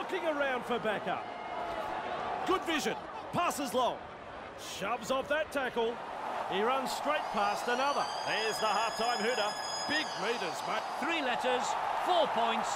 looking around for backup. Good vision, passes long, shoves off that tackle. He runs straight past another. There's the half-time hooter. Big meters, mate. Three letters, four points,